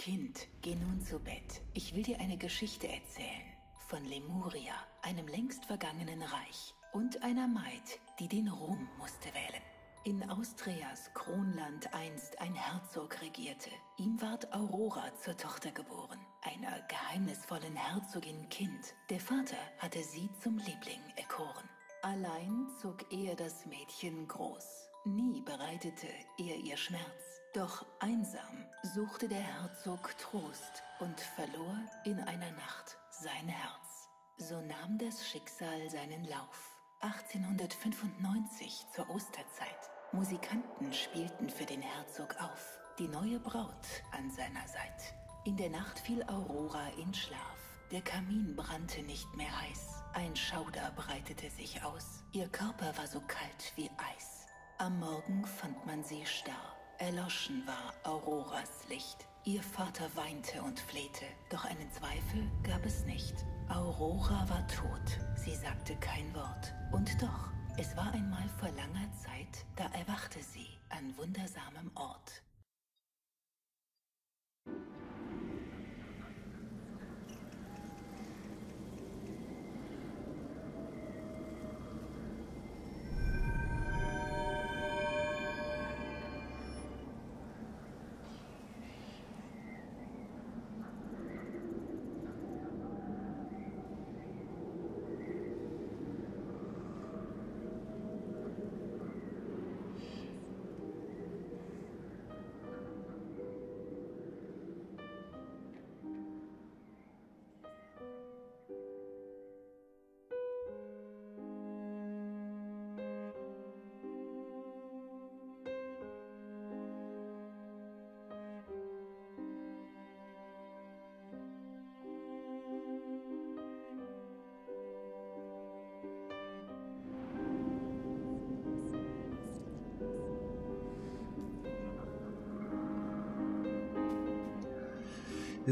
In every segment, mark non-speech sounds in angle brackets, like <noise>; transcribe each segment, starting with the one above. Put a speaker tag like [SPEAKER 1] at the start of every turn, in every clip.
[SPEAKER 1] Kind, geh nun zu Bett. Ich will dir eine Geschichte erzählen. Von Lemuria, einem längst vergangenen Reich. Und einer Maid, die den Ruhm musste wählen. In Austrias Kronland einst ein Herzog regierte. Ihm ward Aurora zur Tochter geboren, einer geheimnisvollen Herzogin Kind. Der Vater hatte sie zum Liebling erkoren. Allein zog er das Mädchen groß. Nie bereitete er ihr Schmerz. Doch einsam suchte der Herzog Trost und verlor in einer Nacht sein Herz. So nahm das Schicksal seinen Lauf. 1895 zur Osterzeit. Musikanten spielten für den Herzog auf. Die neue Braut an seiner Seite. In der Nacht fiel Aurora in Schlaf. Der Kamin brannte nicht mehr heiß. Ein Schauder breitete sich aus. Ihr Körper war so kalt wie Eis. Am Morgen fand man sie starr. Erloschen war Auroras Licht. Ihr Vater weinte und flehte, doch einen Zweifel gab es nicht. Aurora war tot, sie sagte kein Wort. Und doch, es war einmal vor langer Zeit, da erwachte sie an wundersamem Ort.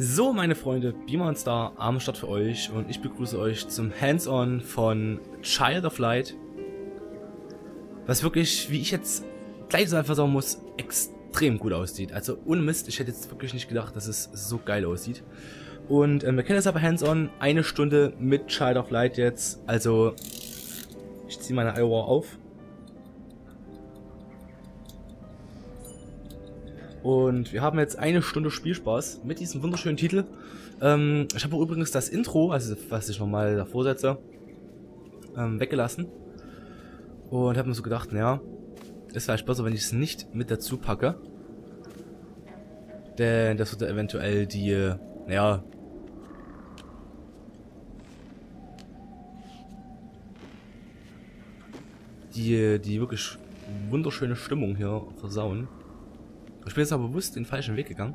[SPEAKER 2] So, meine Freunde, Beamer und Star Start für euch und ich begrüße euch zum Hands-On von Child of Light. Was wirklich, wie ich jetzt gleich so einfach sagen muss, extrem gut aussieht. Also ohne Mist, ich hätte jetzt wirklich nicht gedacht, dass es so geil aussieht. Und ähm, wir kennen das aber Hands-On, eine Stunde mit Child of Light jetzt. Also, ich ziehe meine Iowa auf. Und wir haben jetzt eine Stunde Spielspaß mit diesem wunderschönen Titel. Ähm, ich habe übrigens das Intro, also was ich nochmal davor setze, ähm, weggelassen. Und habe mir so gedacht, naja, ist vielleicht besser, wenn ich es nicht mit dazu packe. Denn das würde eventuell die, naja, die, die wirklich wunderschöne Stimmung hier versauen. Ich bin jetzt aber bewusst den falschen Weg gegangen.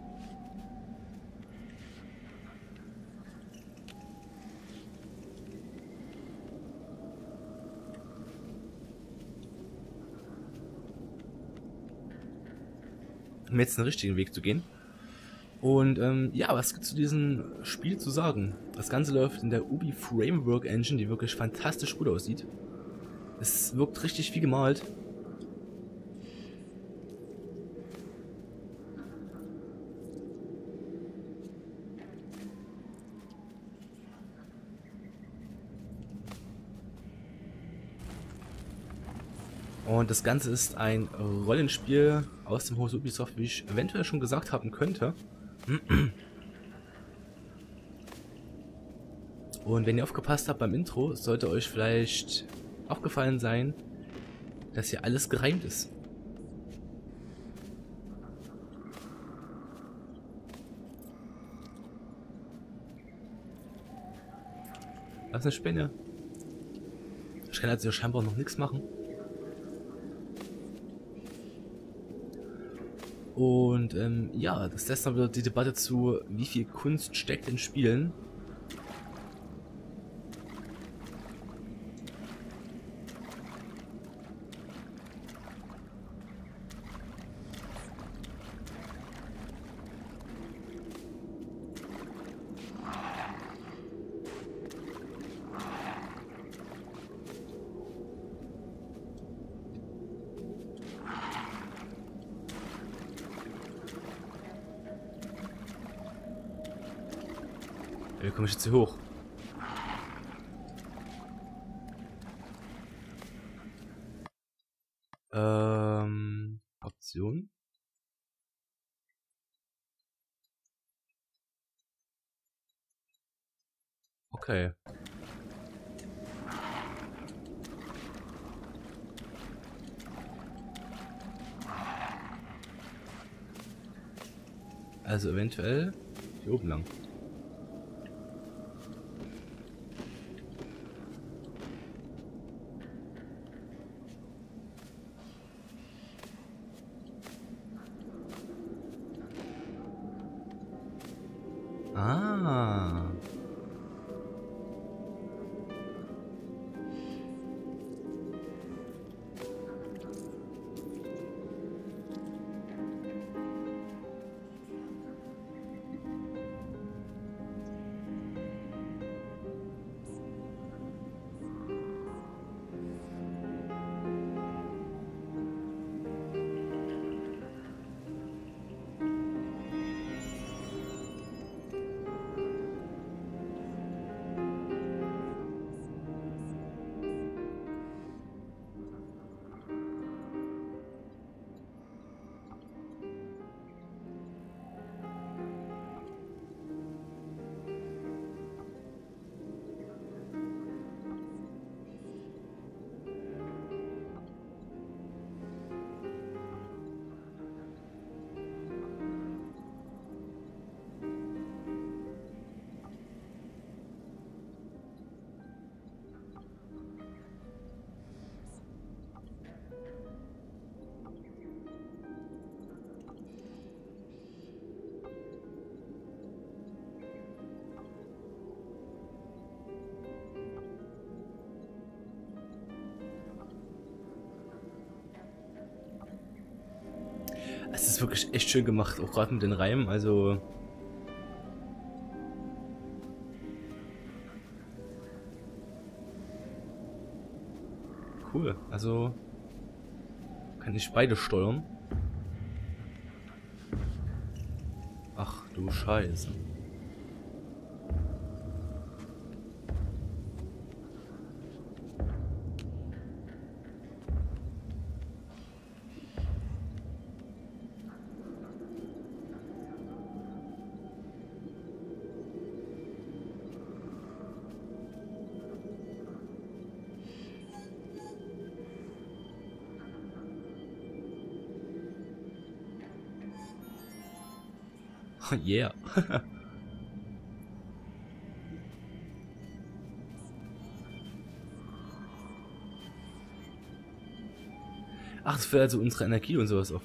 [SPEAKER 2] Um jetzt den richtigen Weg zu gehen. Und ähm, ja, was gibt es zu diesem Spiel zu sagen? Das Ganze läuft in der Ubi Framework Engine, die wirklich fantastisch gut aussieht. Es wirkt richtig wie gemalt. Und das Ganze ist ein Rollenspiel aus dem Hause Ubisoft, wie ich eventuell schon gesagt haben könnte. Und wenn ihr aufgepasst habt beim Intro, sollte euch vielleicht aufgefallen sein, dass hier alles gereimt ist. Ist eine Spinne. Ich kann also scheinbar noch nichts machen. Und ähm, ja, das lässt dann wieder die Debatte zu, wie viel Kunst steckt in Spielen. Hier hoch? Ähm, Option? Okay. Also eventuell ist wirklich echt schön gemacht, auch gerade mit den Reimen, also... Cool, also... Kann ich beide steuern? Ach du Scheiße. <laughs> yeah. <laughs> Ach, das wäre also unsere Energie und sowas auf.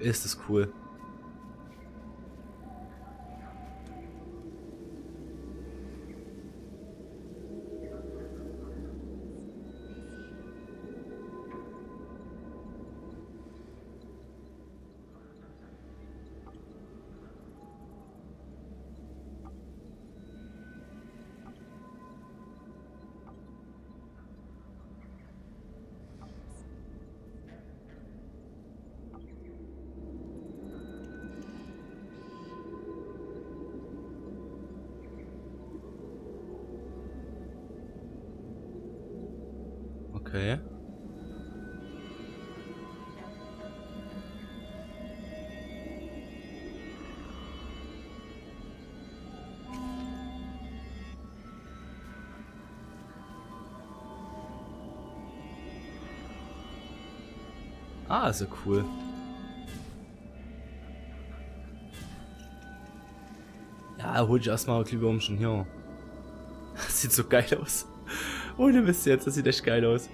[SPEAKER 2] Ist das cool. Ah, so cool. Ja, hol ich erstmal lieber schon hier. Das <laughs> sieht so geil aus. Ohne Mist jetzt, das sieht echt geil aus.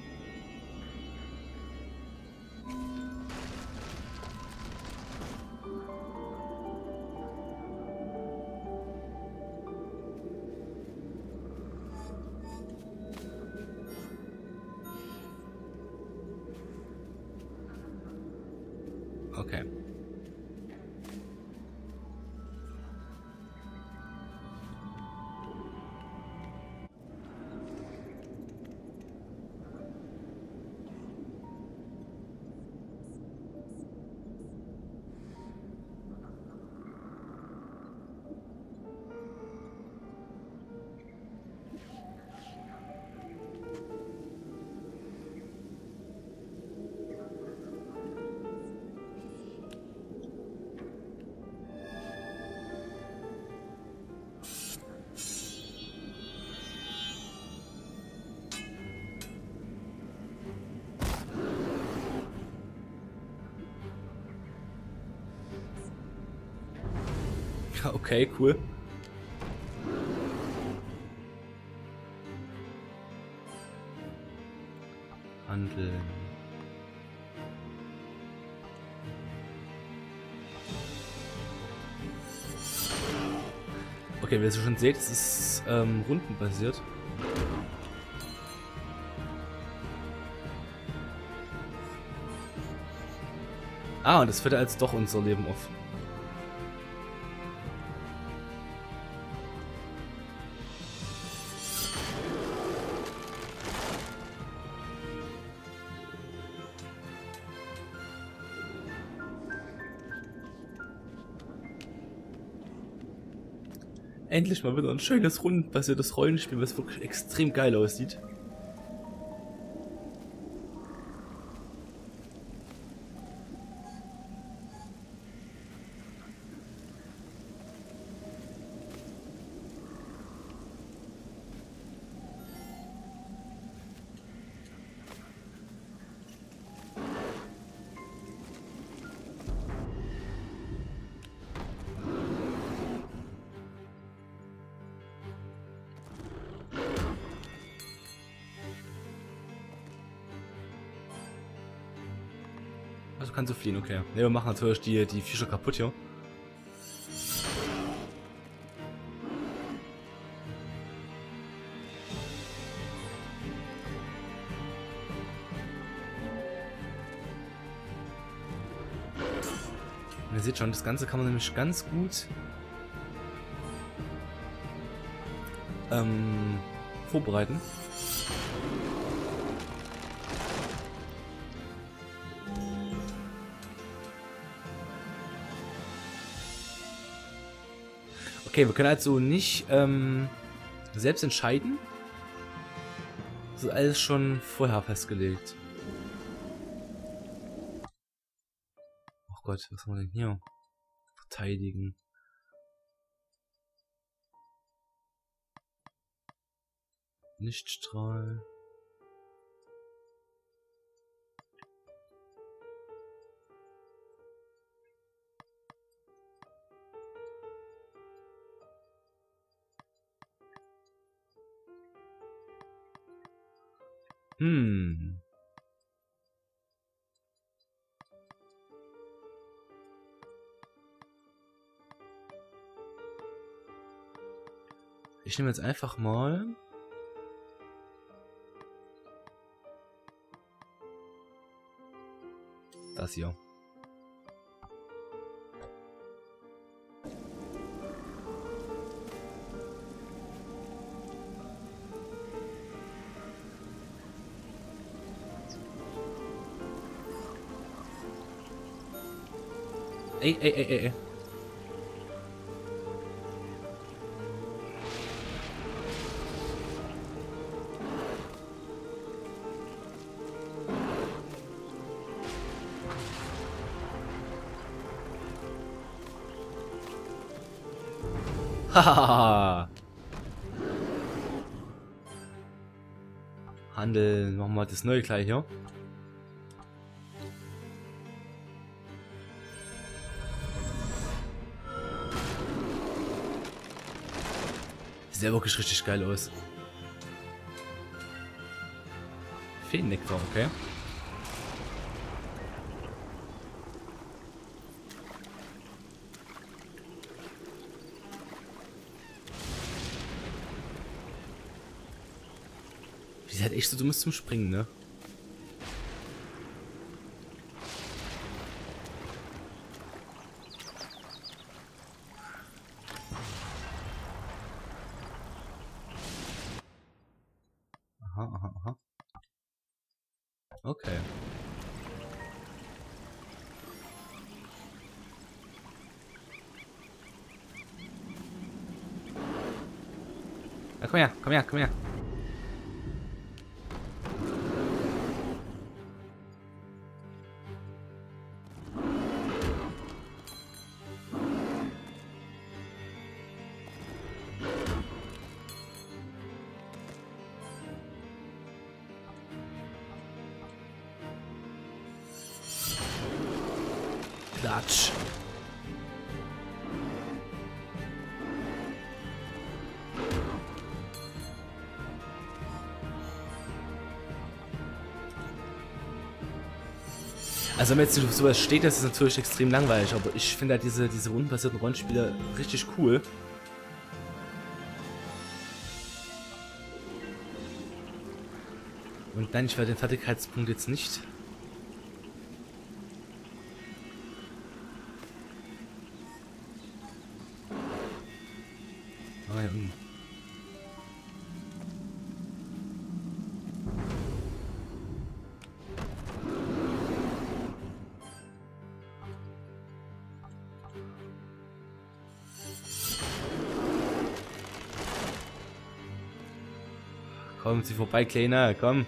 [SPEAKER 2] Okay, cool. Handeln. Okay, wie ihr schon seht, es ist ähm, rundenbasiert. Ah, und das wird als doch unser Leben auf. Endlich mal wieder ein schönes rundenbasiertes Rollenspiel, was wirklich extrem geil aussieht. Also kannst du fliehen, okay. Ne, wir machen natürlich die, die Fische kaputt hier. Und ihr seht schon, das Ganze kann man nämlich ganz gut ähm, vorbereiten. Okay, wir können also nicht ähm, selbst entscheiden. Das ist alles schon vorher festgelegt. Oh Gott, was haben wir denn hier? Verteidigen. Lichtstrahl. Hm. Ich nehme jetzt einfach mal das hier. Ey, ey, ey, ey. Hahaha. <laughs> Handeln, machen wir das neue gleich hier. Sieht ja wirklich richtig geil aus. Feennektar, okay. Die ist halt echt so dumm zum Springen, ne? Klatsch. Also wenn jetzt sowas steht, das ist natürlich extrem langweilig, aber ich finde halt diese, diese rundenbasierten Rollenspiele richtig cool. Und nein, ich werde den Fertigkeitspunkt jetzt nicht Kommen Sie vorbei, Kleiner, komm.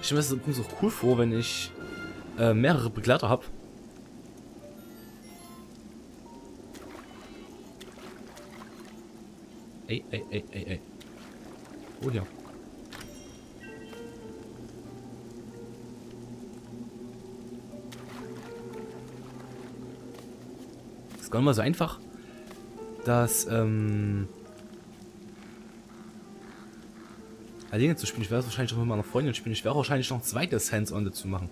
[SPEAKER 2] Ich stelle mir das so cool vor, wenn ich äh, mehrere Begleiter habe. Ey, ey, ey, Nicht mal so einfach, dass, ähm, alleine zu spielen. Ich werde wahrscheinlich auch mit meiner Freundin spielen. Ich werde wahrscheinlich noch ein zweites Hands-on dazu machen.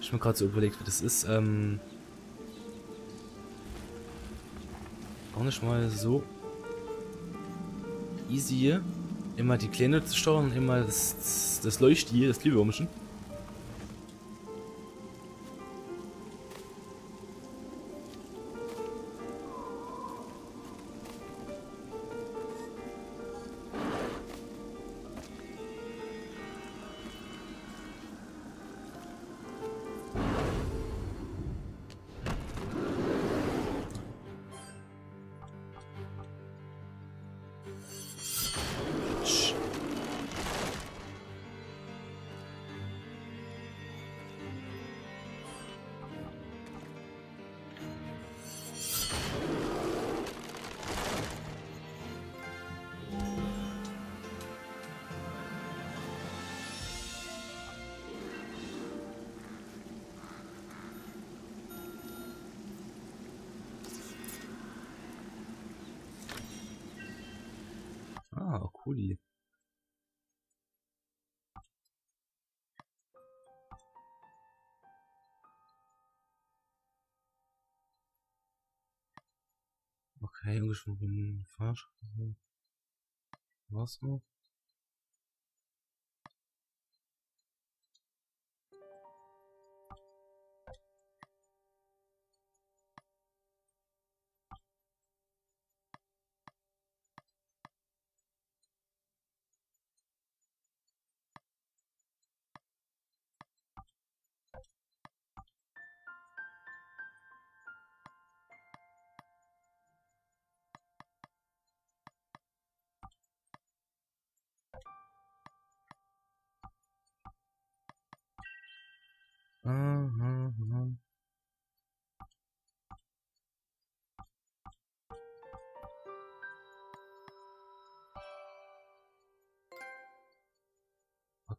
[SPEAKER 2] Ich mir gerade so überlegt, das ist. Ähm, auch nicht mal so easy, immer die Kleine zu steuern, immer das, das, Leuchtier, das Glühwürmchen. Cool. Okay, ungeschwungen Fahrschule. Was noch?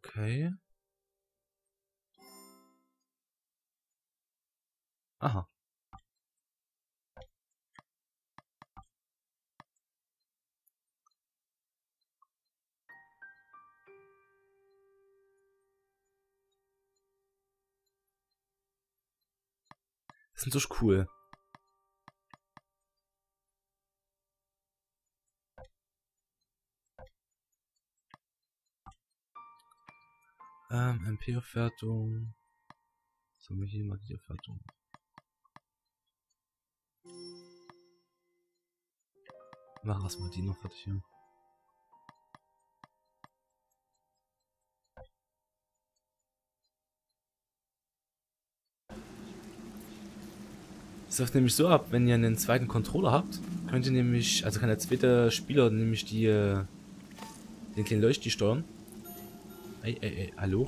[SPEAKER 2] Okay. Aha. Das sind so cool. Ähm, MP-Aufwertung. So, wir hier mal die Aufwertung. Mach erstmal die noch fertig hier. Das läuft nämlich so ab, wenn ihr einen zweiten Controller habt, könnt ihr nämlich, also kann der zweite Spieler nämlich die, äh, den kleinen Leuchti steuern. Ey, ey, ey, hallo?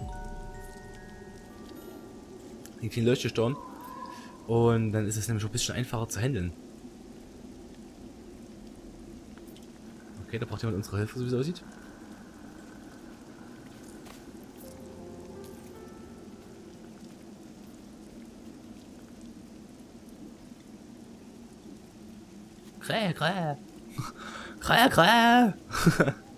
[SPEAKER 2] Den kleinen Leuchte steuern. Und dann ist es nämlich auch ein bisschen einfacher zu handeln. Okay, da braucht jemand unsere Hilfe, so wie es aussieht. Kräh, kräh. Krä, krä. <laughs>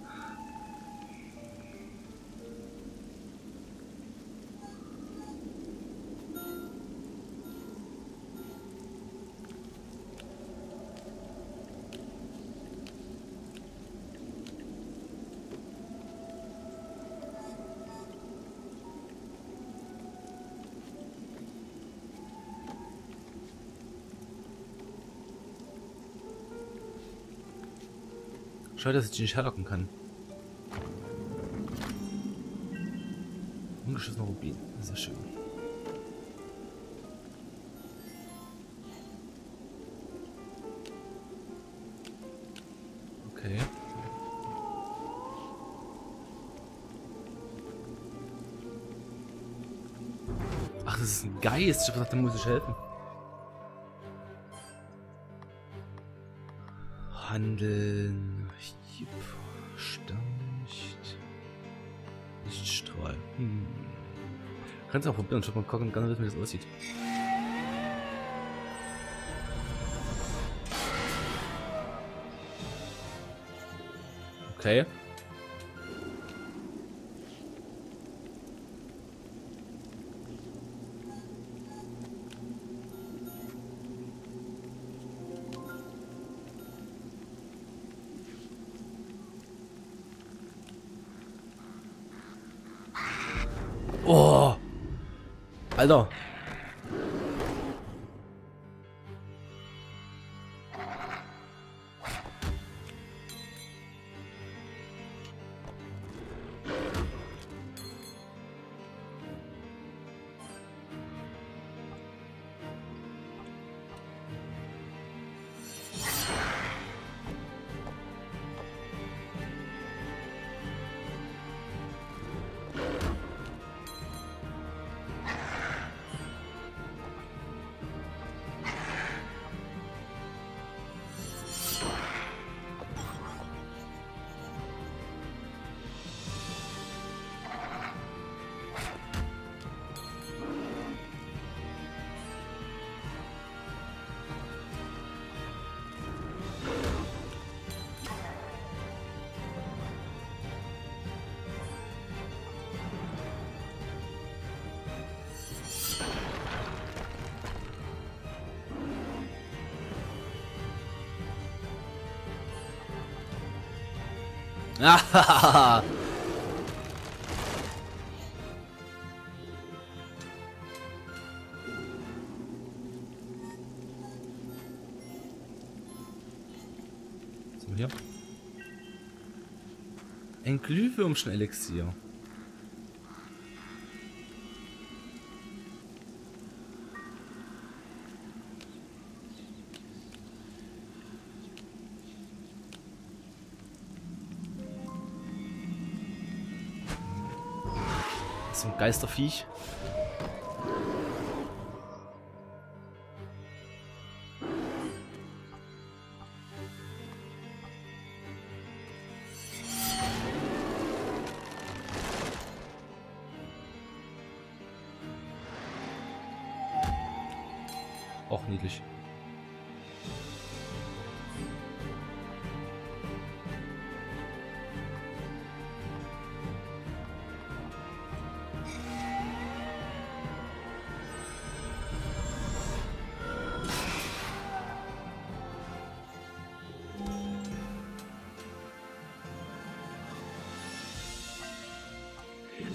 [SPEAKER 2] Schade, dass ich die nicht herlocken kann. Ungeschossener Rubin. Sehr schön. Okay. Ach, das ist ein Geist. Ich hab gedacht, da muss ich helfen. Handeln. Kannst auch probieren. Schau mal gucken, ganz wie das aussieht. Okay. Alter. Ah, <laughs> Wir hier? Ein Glühwürmchen-Elixier. Geisterviech.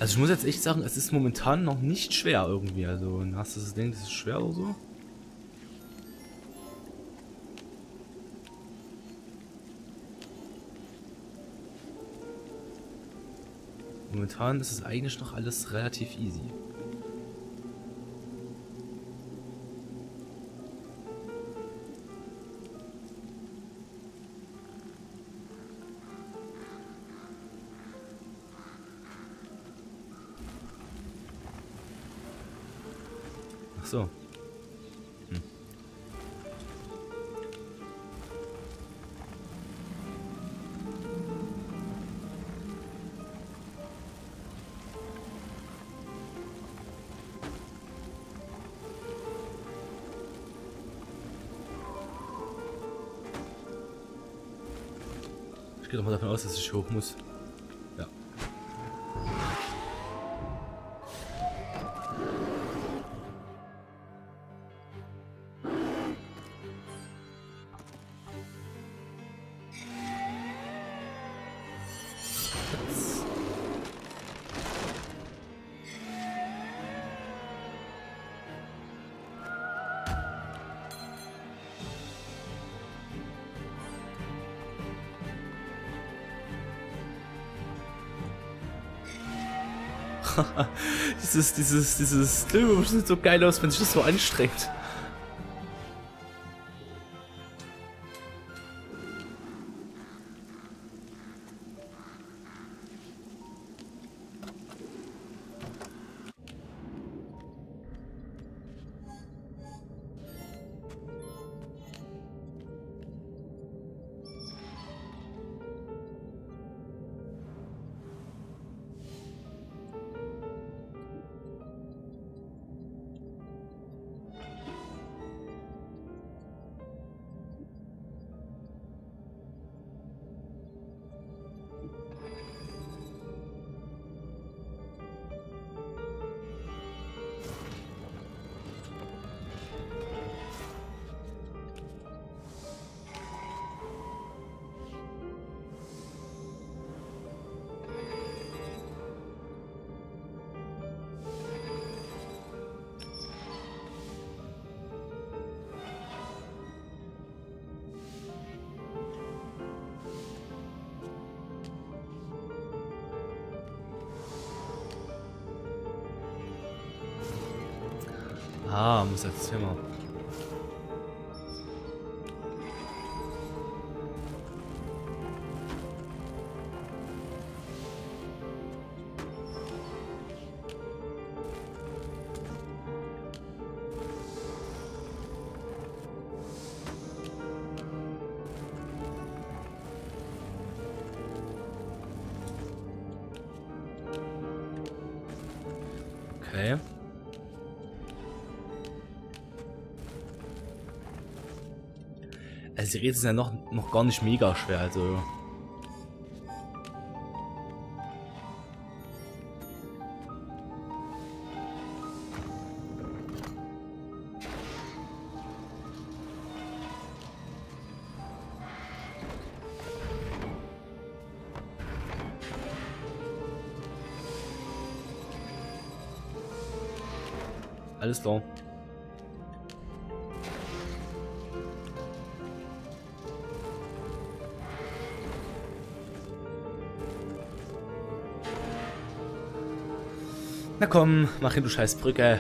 [SPEAKER 2] Also ich muss jetzt echt sagen, es ist momentan noch nicht schwer irgendwie. Also hast du das Ding, das ist schwer oder so? Momentan ist es eigentlich noch alles relativ easy. Ach so. Hm. Ich gehe doch mal davon aus, dass ich hoch muss. Dieses, dieses, dieses Silber sieht so geil aus, wenn sich das so anstrengt. Ah, muss als Zimmer. Also die Rätsel sind ja noch, noch gar nicht mega schwer, also... Alles klar. Na komm, mach hin, du scheiß Brücke.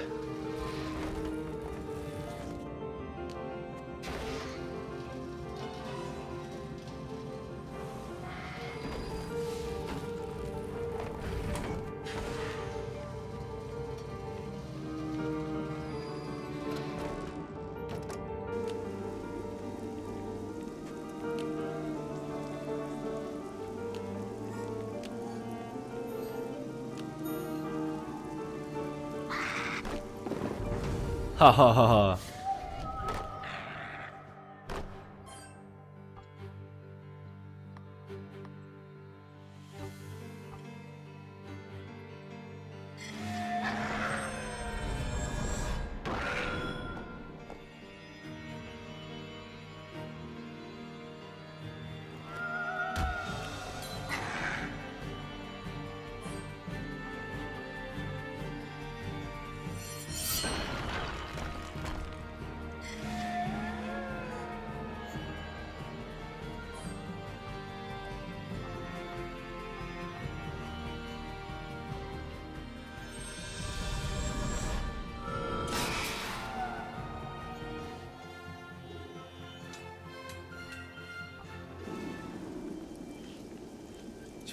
[SPEAKER 2] Hahaha. <laughs>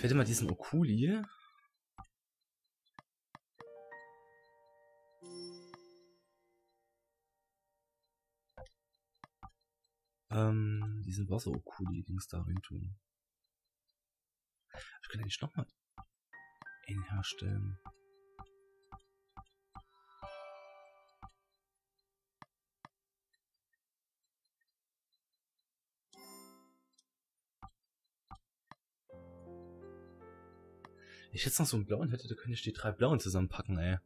[SPEAKER 2] Ich werde mal diesen Okuli. Ähm, diesen Wasser-Okuli-Dings da rein tun. Ich kann eigentlich nochmal einen herstellen. Ich jetzt noch so einen blauen hätte, dann könnte ich die drei blauen zusammenpacken, ey.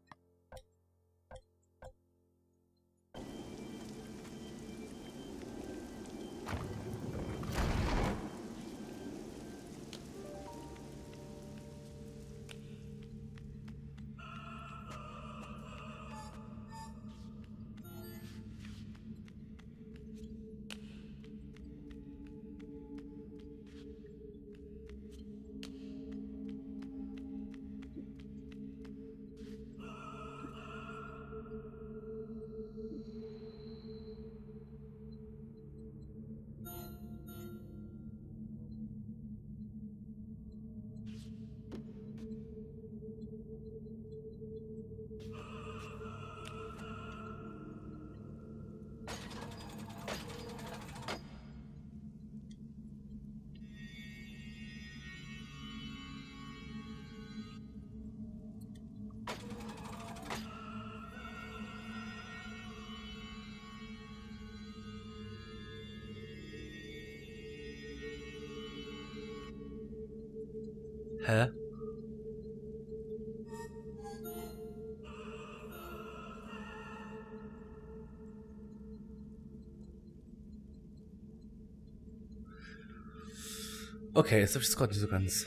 [SPEAKER 2] Hä? Okay, jetzt habe ich es gerade nicht so ganz.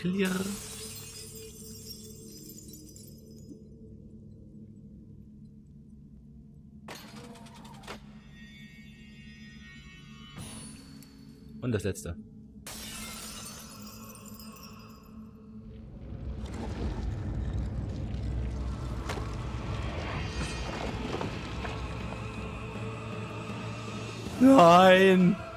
[SPEAKER 2] Clear. Und das letzte. Nein!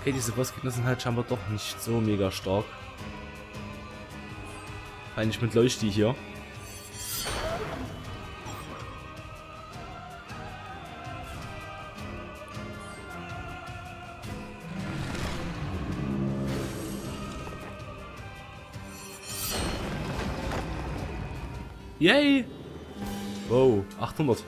[SPEAKER 2] Okay, diese Bossgegner sind halt scheinbar doch nicht so mega stark. Eigentlich mit Leuchti hier. Yay! Wow, 800.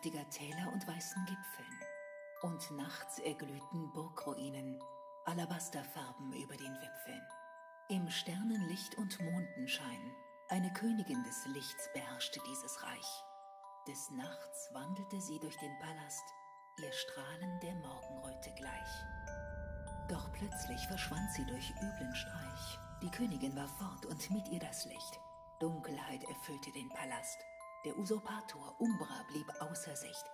[SPEAKER 1] saftiger Täler und weißen Gipfeln. Und nachts erglühten Burgruinen, Alabasterfarben über den Wipfeln. Im Sternenlicht und Mondenschein, eine Königin des Lichts beherrschte dieses Reich. Des Nachts wandelte sie durch den Palast, ihr Strahlen der Morgenröte gleich. Doch plötzlich verschwand sie durch üblen Streich. Die Königin war fort und mit ihr das Licht. Dunkelheit erfüllte den Palast. Der Usurpator Umbra blieb außer Sicht.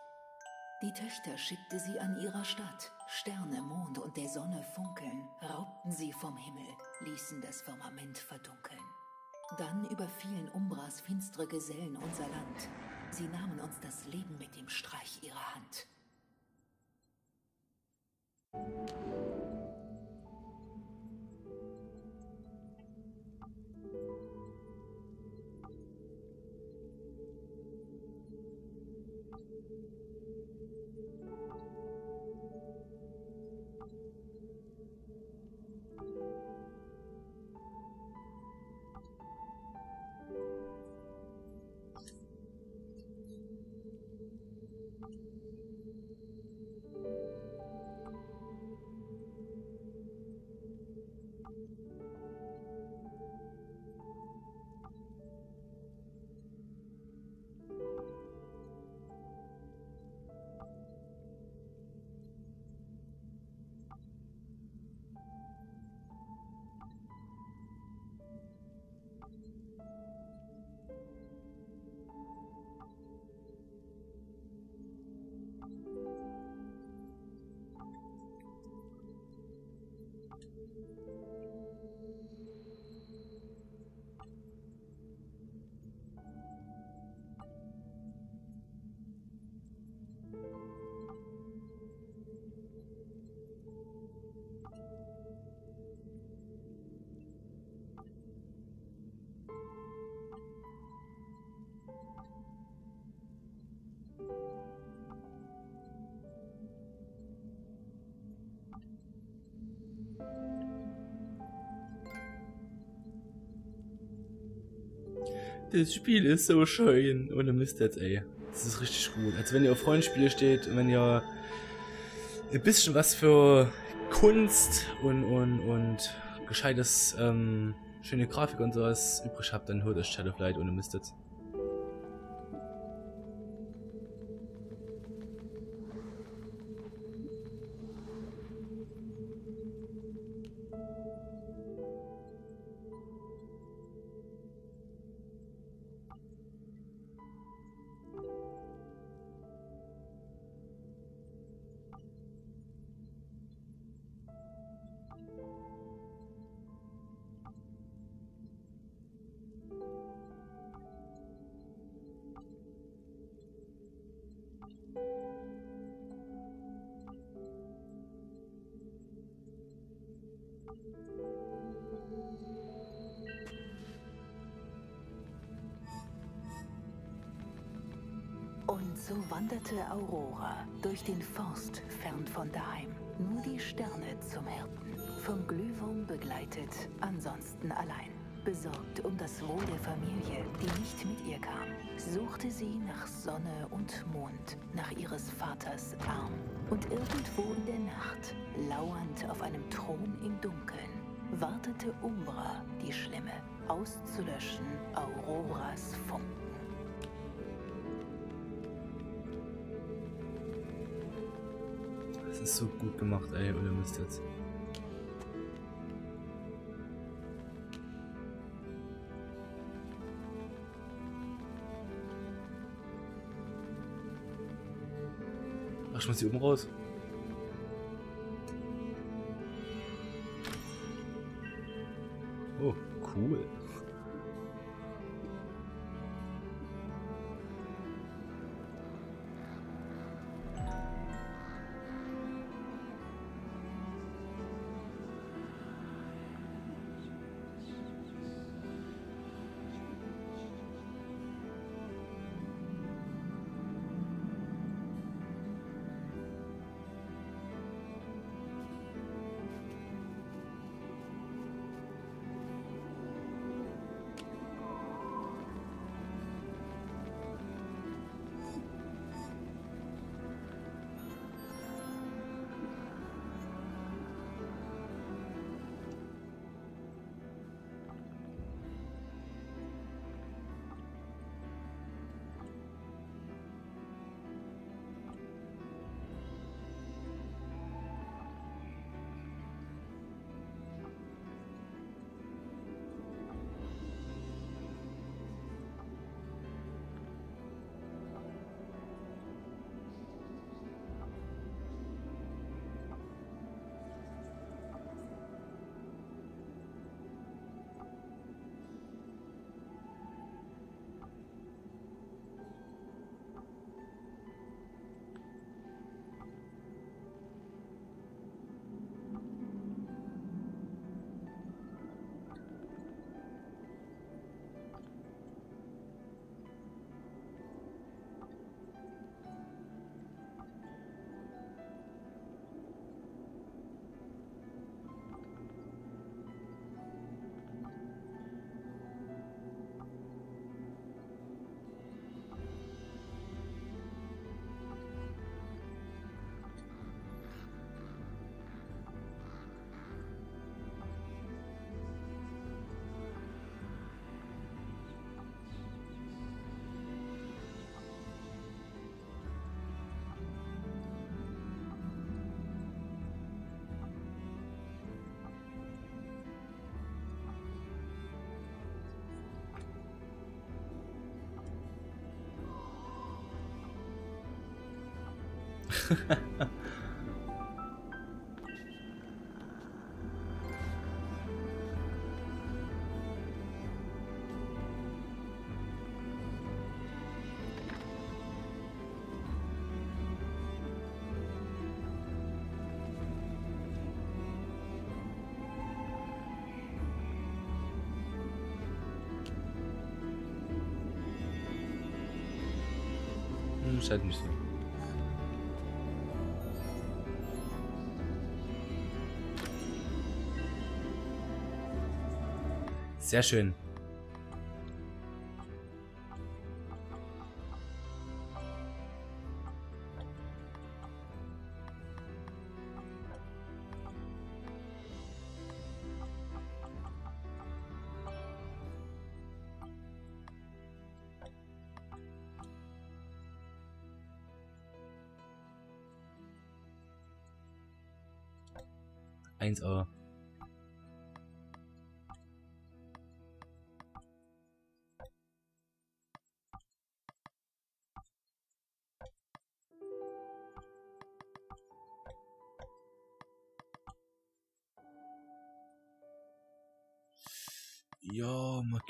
[SPEAKER 1] Die Töchter schickte sie an ihrer Stadt. Sterne, Mond und der Sonne funkeln, raubten sie vom Himmel, ließen das Firmament verdunkeln. Dann überfielen Umbras finstere Gesellen unser Land. Sie nahmen uns das Leben mit dem Streich
[SPEAKER 2] Das Spiel ist so schön. Ohne Mist jetzt, ey. Das ist richtig gut. Als wenn ihr auf Freundspiele steht und wenn ihr ein bisschen was für Kunst und, und, und gescheites, ähm, schöne Grafik und sowas übrig habt, dann holt euch Shadow Light ohne Mist jetzt.
[SPEAKER 1] Und so wanderte Aurora durch den Forst fern von daheim. Nur die Sterne zum Hirten, vom Glühwurm begleitet, ansonsten allein. Besorgt um das Wohl der Familie, die nicht mit ihr kam, suchte sie nach Sonne und Mond, nach ihres Vaters Arm. Und irgendwo in der Nacht, lauernd auf einem Thron im Dunkeln, wartete Umbra, die Schlimme, auszulöschen Auroras Funken.
[SPEAKER 2] Das ist so gut gemacht, ey, ohne Mist jetzt. Muss hier oben raus. Hm, Sehr schön. Eins A.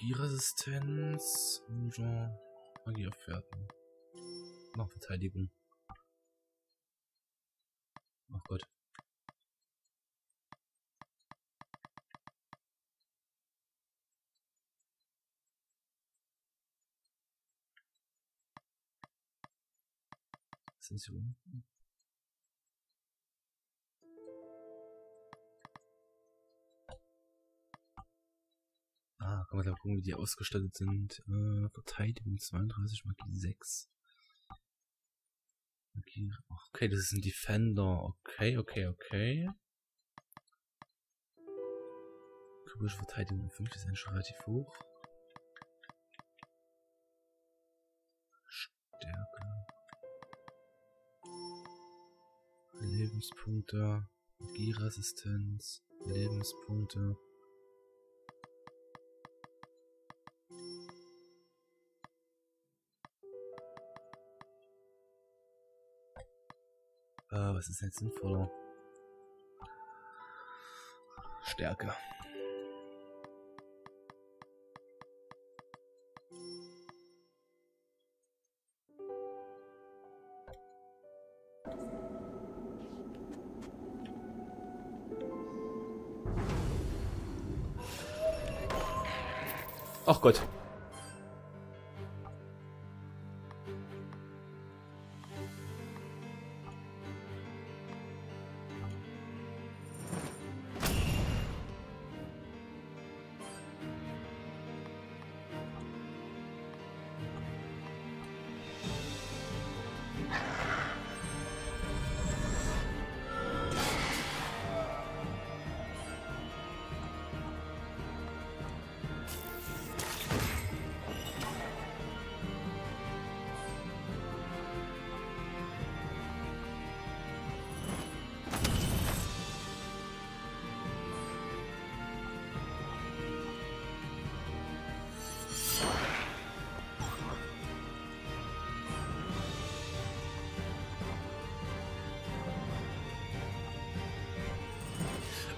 [SPEAKER 2] Magieresistenz. Ja, Magieaufwerten. Noch Verteidigung. Ach Gott. Sind sie unten? Kann da gucken, wie die ausgestattet sind. Äh, Verteidigung 32, Magie 6. Magie. Okay, das ist ein Defender. Okay, okay, okay. Körperliche Verteidigung 5 ist eigentlich schon relativ hoch. Stärke. Lebenspunkte. Magieresistenz. Lebenspunkte. Äh, was ist jetzt sinnvoller? Stärke. Ach Gott.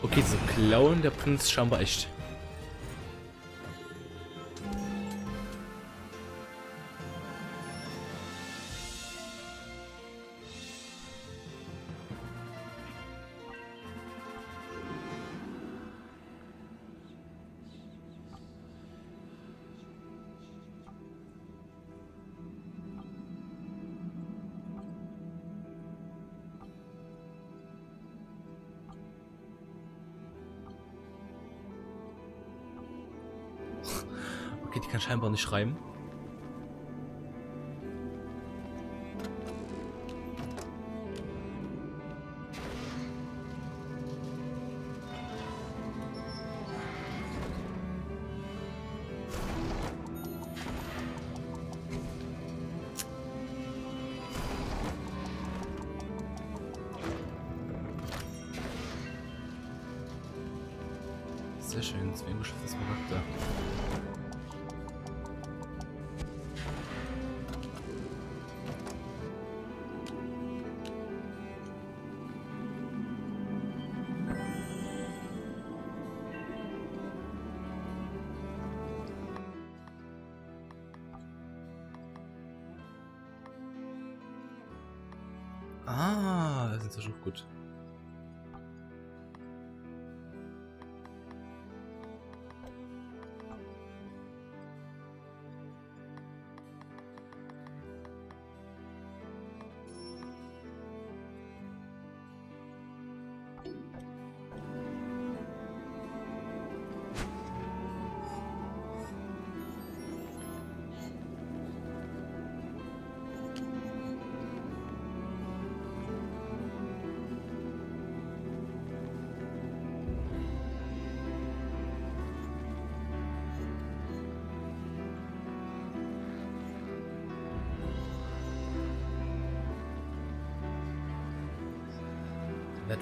[SPEAKER 2] Okay, diese Klauen der Prinz scheinbar echt. Scheinbar nicht schreiben.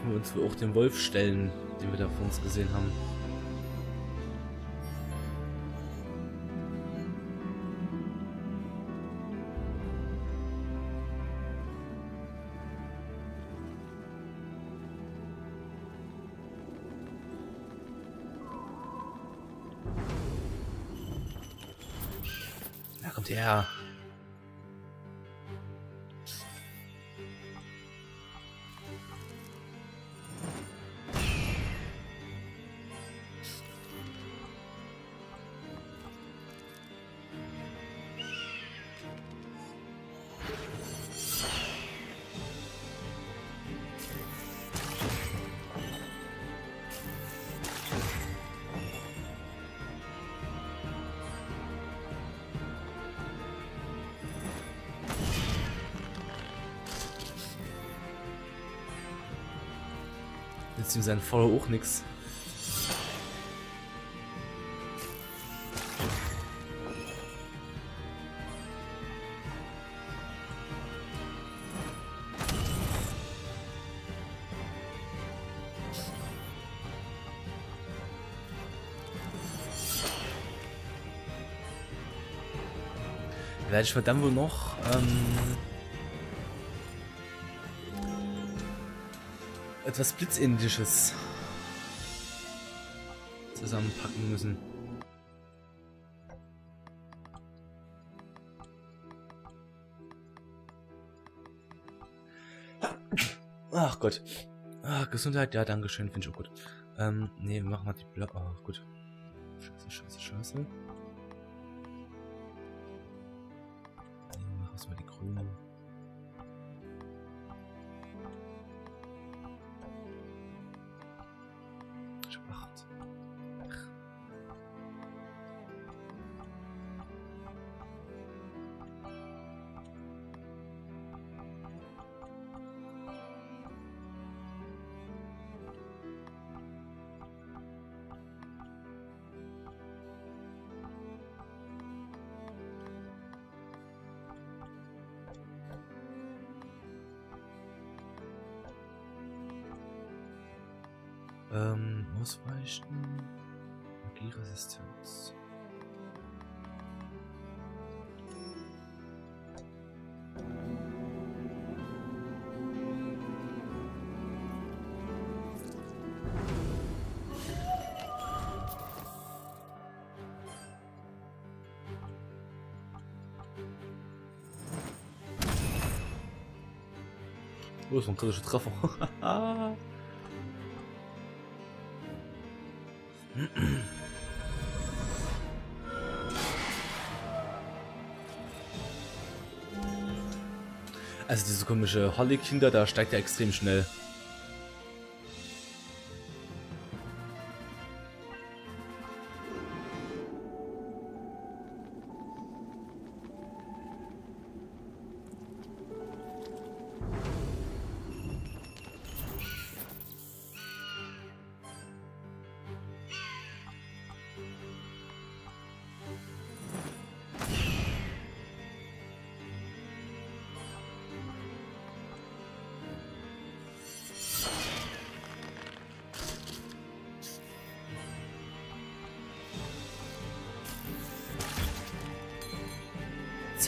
[SPEAKER 2] Werden wir uns auch den Wolf stellen, den wir da vor uns gesehen haben. Da ihm sein Follow auch nix. Werde ich verdammt wohl noch ähm, etwas Blitzähnliches zusammenpacken müssen. Ach Gott. Ach, Gesundheit, ja, danke schön, finde ich auch gut. Ähm, nee, machen wir die Blau. Ach, gut. Scheiße, scheiße, scheiße. Nee, machen wir die grünen. Oh, ist ein kritischer Treffer. Also diese komische Holly-Kinder, da steigt er extrem schnell.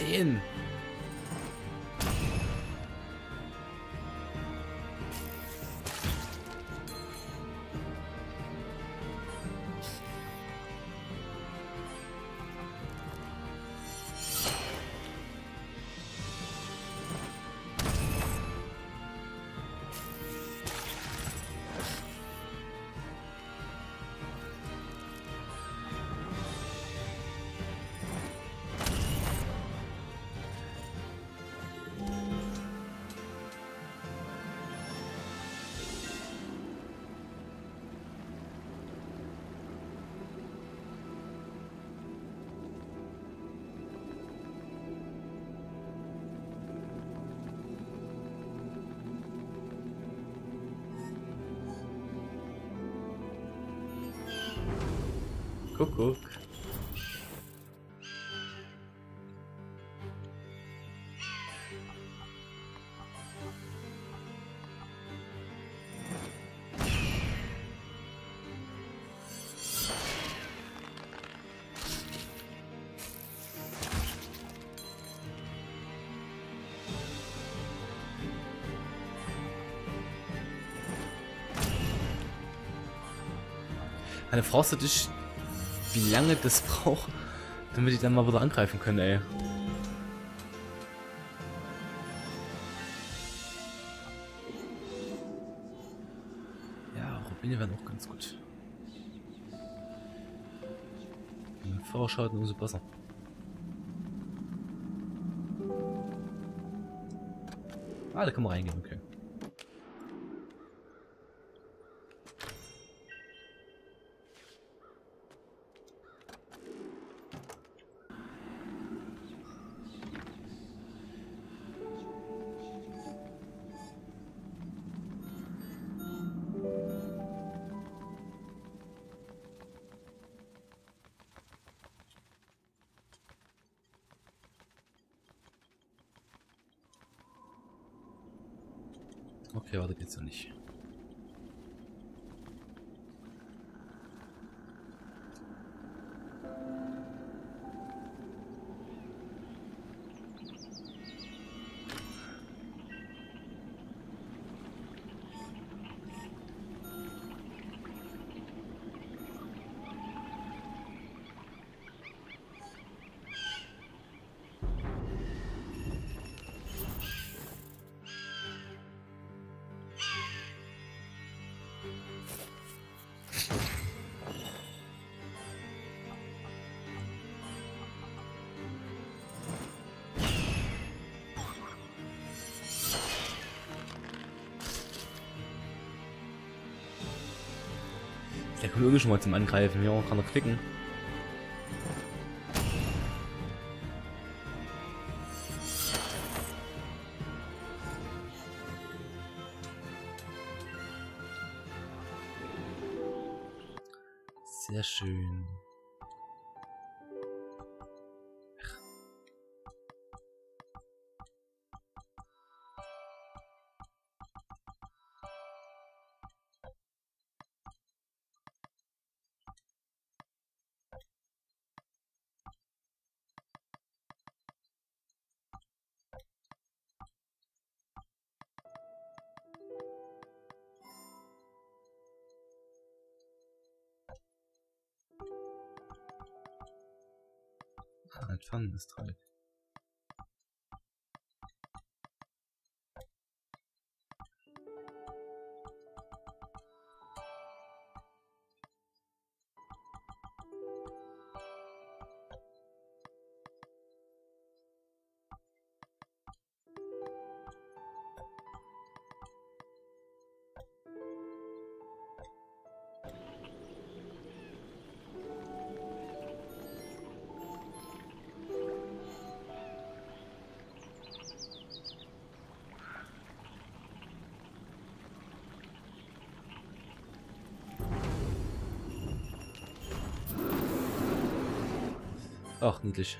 [SPEAKER 2] in. Meine Frau sagt dich, wie lange das <laughs> braucht, damit die dann mal wieder angreifen können, ey. Ja, Rubine wären auch ganz gut. Wenn Vorschauten umso besser. Ah, da kann man reingehen. Okay, Schon mal zum Angreifen. Ja, kann er klicken. Ein Pfannenstreik. Ach, niedlich.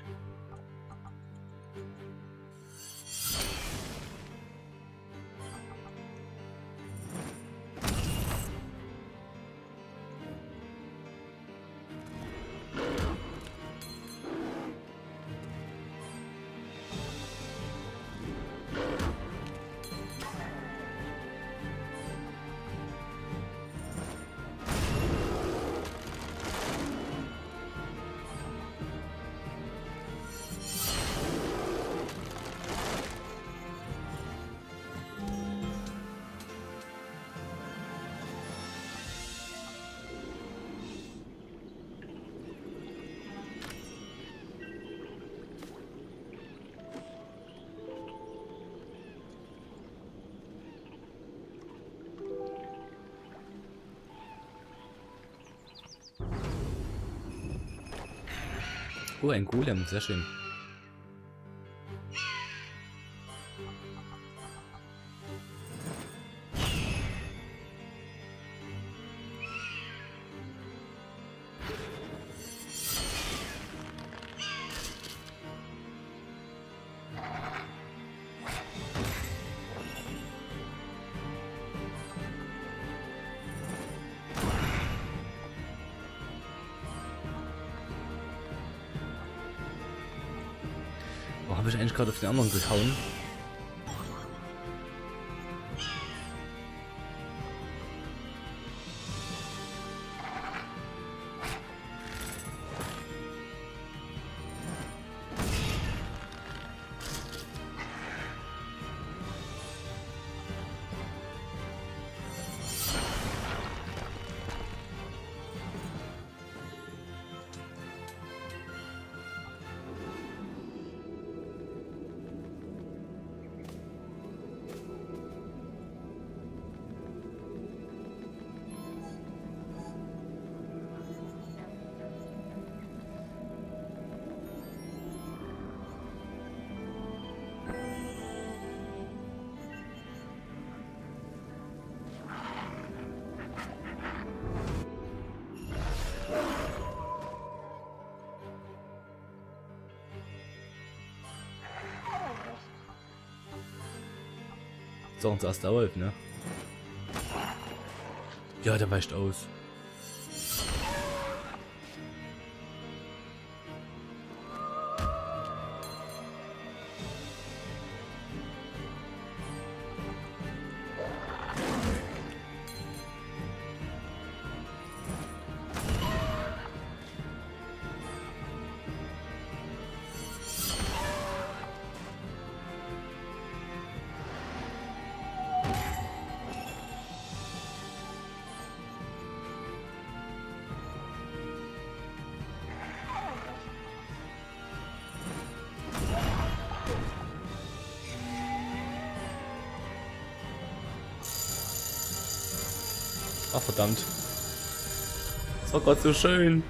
[SPEAKER 2] Oh, ein Golem, sehr schön. Gerade auf den anderen gehauen? So, unser erster Wolf, ne? Ja, der weicht aus. Ach verdammt. Das war gerade so schön.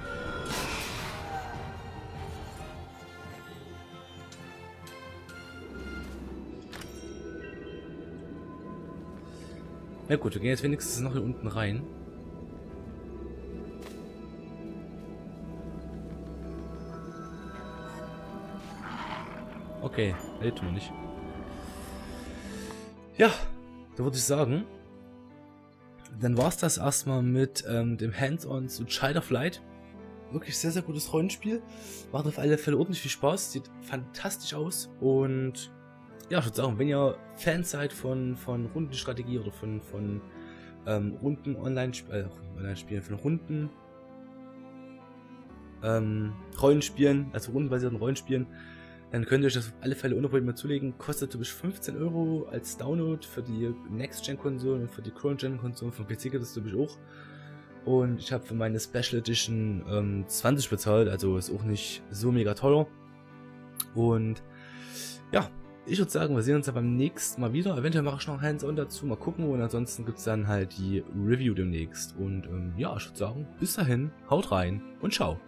[SPEAKER 2] Na gut, wir gehen jetzt wenigstens noch hier unten rein. Okay, nee, tun wir nicht. Ja, da würde ich sagen, dann war es das erstmal mit ähm, dem Hands-on zu Child of Light. Wirklich sehr, sehr gutes Rollenspiel. Macht auf alle Fälle ordentlich viel Spaß. Sieht fantastisch aus. Und ja, ich würde sagen, wenn ihr Fans seid von, von Rundenstrategie oder von, von ähm, Runden Online-Spielen, äh, Online von Runden ähm, Rollenspielen, also rundenbasierten Rollenspielen, dann könnt ihr euch das auf alle Fälle unter mal zulegen. Kostet typisch 15 Euro als Download für die Next-Gen-Konsolen und für die Current-Gen-Konsolen. Von PC gibt es typisch auch. Und ich habe für meine Special Edition ähm, 20 bezahlt, also ist auch nicht so mega teuer. Und ja, ich würde sagen, wir sehen uns ja beim nächsten Mal wieder. Eventuell mache ich noch Hands-on dazu, mal gucken. Und ansonsten gibt es dann halt die Review demnächst. Und ähm, ja, ich würde sagen, bis dahin, haut rein und ciao.